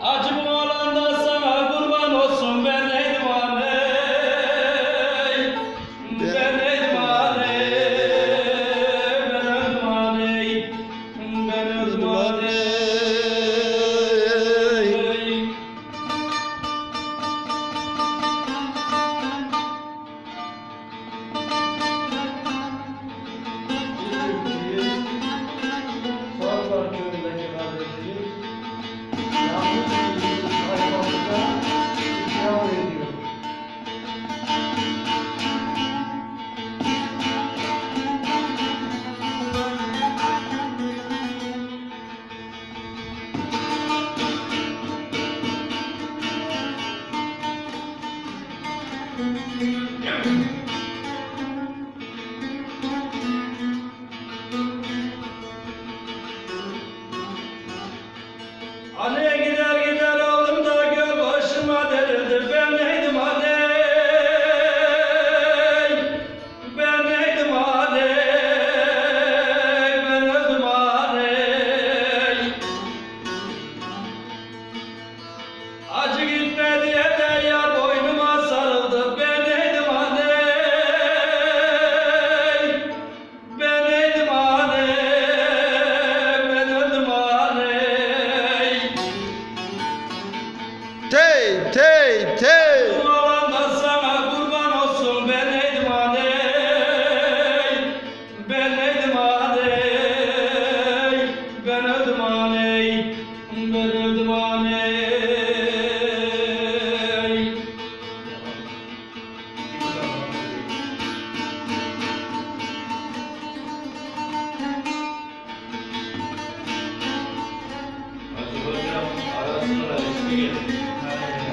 Admo!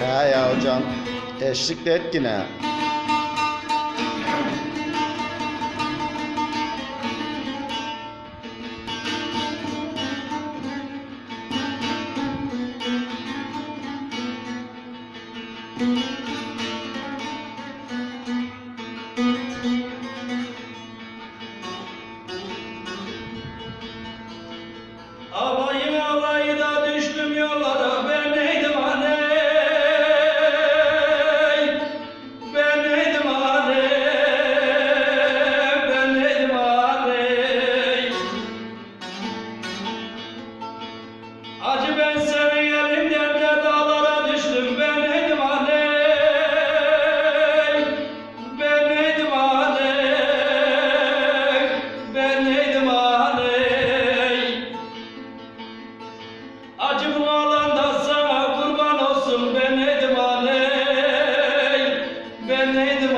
Ha ya hocam. Eşlik de et yine.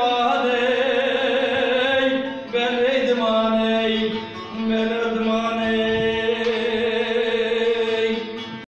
Father.